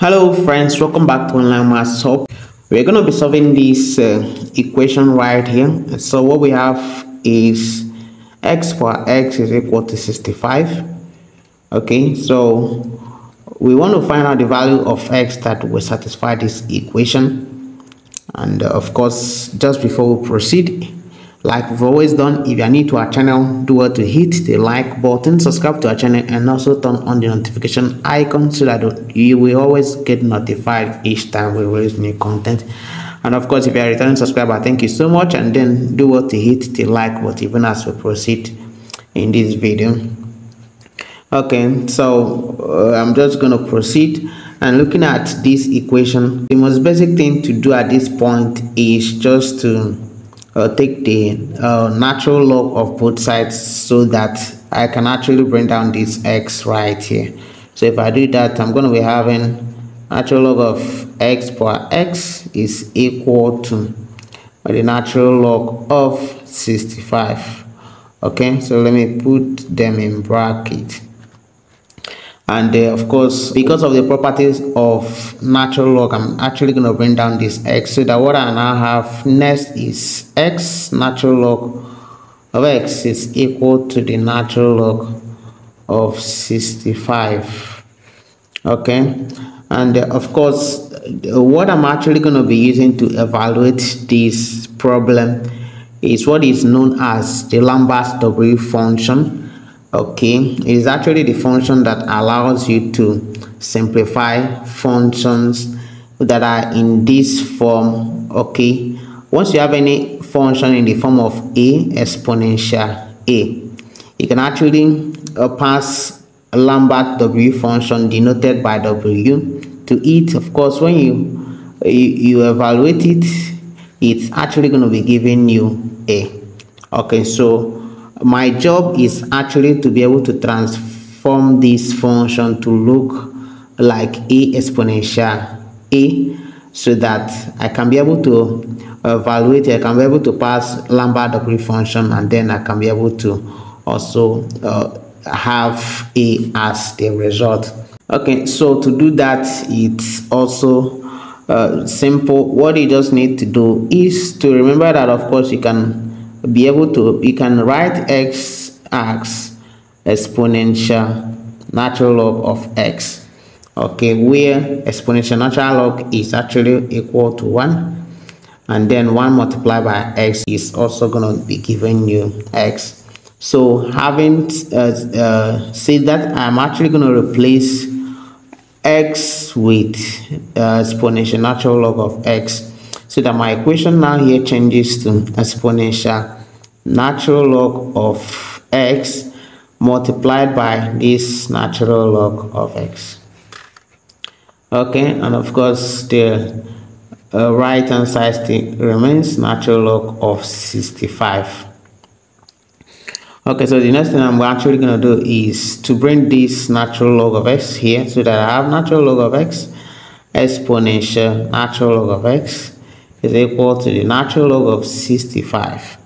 Hello friends, welcome back to Online Maths Hub. We're going to be solving this uh, equation right here. So what we have is x for x is equal to 65. Okay, so we want to find out the value of x that will satisfy this equation. And uh, of course, just before we proceed, like we've always done if you are new to our channel do well to hit the like button subscribe to our channel and also turn on the notification icon so that you will always get notified each time we release new content. And of course if you are a returning subscriber thank you so much and then do well to hit the like button even as we proceed in this video. Okay so uh, i'm just going to proceed and looking at this equation the most basic thing to do at this point is just to uh, take the uh, natural log of both sides so that I can actually bring down this x right here. So if I do that, I'm going to be having natural log of x power x is equal to the natural log of 65. Okay, so let me put them in bracket and uh, of course because of the properties of natural log i'm actually going to bring down this x. So that what i now have next is x natural log of x is equal to the natural log of 65 okay? And uh, of course what i'm actually going to be using to evaluate this problem is what is known as the Lambert's W function okay it is actually the function that allows you to simplify functions that are in this form okay? Once you have any function in the form of a exponential a you can actually uh, pass lambert w function denoted by w to it. Of course when you you, you evaluate it it's actually going to be giving you a. Okay so my job is actually to be able to transform this function to look like a exponential a so that I can be able to evaluate I can be able to pass Lambert W function and then I can be able to also uh, have a as the result. Okay so to do that it's also uh, simple. What you just need to do is to remember that of course you can be able to you can write x as exponential natural log of x okay where exponential natural log is actually equal to 1 and then 1 multiplied by x is also going to be giving you x. So having uh, uh, said that i'm actually going to replace x with uh, exponential natural log of x so that my equation now here changes to exponential natural log of x multiplied by this natural log of x. Okay and of course the uh, right hand side still remains natural log of 65 okay so the next thing i'm actually going to do is to bring this natural log of x here so that i have natural log of x exponential natural log of x is equal to the natural log of 65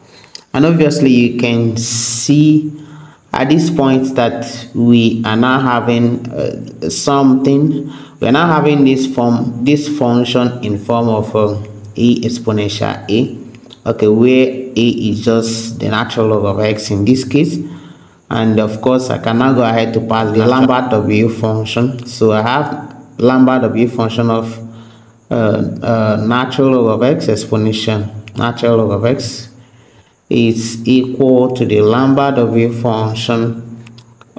and obviously you can see at this point that we are now having uh, something we are now having this form this function in form of uh, a exponential a. Okay where a is just the natural log of x in this case. And of course i can now go ahead to pass the lambert w function. So i have lambert w function of natural log of x exponential natural log of x is equal to the Lambert W function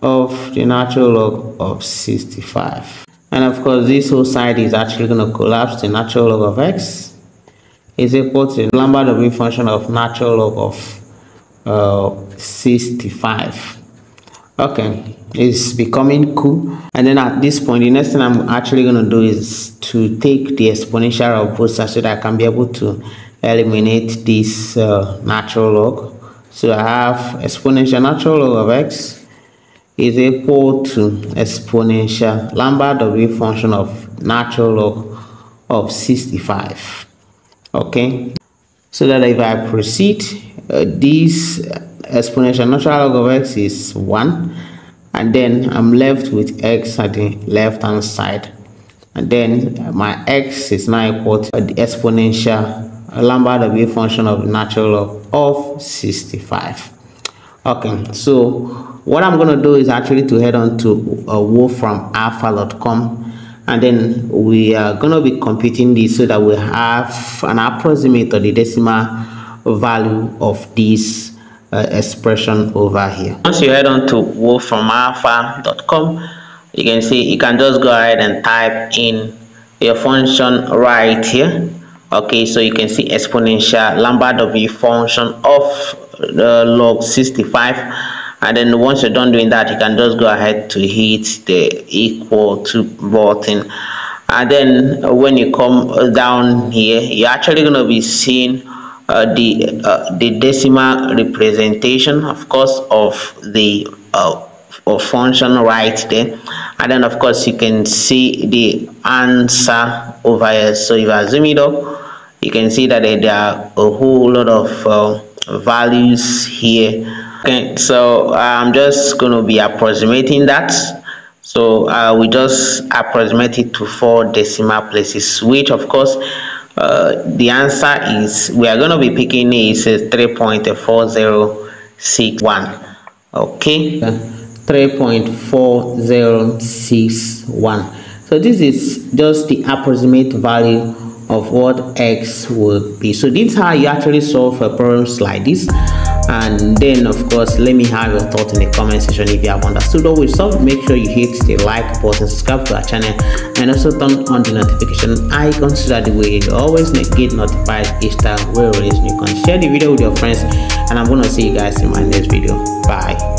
of the natural log of 65 and of course this whole side is actually going to collapse. The natural log of x is equal to the Lambert W function of natural log of uh, 65 okay. It's becoming cool. And then at this point the next thing i'm actually going to do is to take the exponential of both sides so that i can be able to eliminate this uh, natural log. So i have exponential natural log of x is equal to exponential lambert w function of natural log of 65 okay? So that if i proceed uh, this exponential natural log of x is 1 and then I'm left with x at the left hand side. And then my x is now equal to the exponential Lambert wave function of natural log of 65 okay so what i'm going to do is actually to head on to a uh, wolframalpha.com and then we are going to be computing this so that we have an approximate or the decimal value of this uh, expression over here. Once you head on to wolframalpha.com you can see you can just go ahead and type in your function right here. Okay so you can see exponential lambert w function of uh, log 65 and then once you're done doing that you can just go ahead to hit the equal to button. And then when you come down here you're actually going to be seeing uh, the uh, the decimal representation of course of the uh, of function right there. And then of course you can see the answer over here. So if I zoom it up you can see that there are a whole lot of uh, values here. Okay so I'm just going to be approximating that. So uh, we just approximate it to four decimal places which of course uh, the answer is we are going to be picking is 3.4061 okay? 3.4061 so this is just the approximate value of what x would be. So this is how you actually solve a problems like this and then of course let me have your thoughts in the comment section if you have understood what we solved. Make sure you hit the like button subscribe to our channel and also turn on the notification icon so that way you always get notified each time we release new content. Share the video with your friends and i'm gonna see you guys in my next video. Bye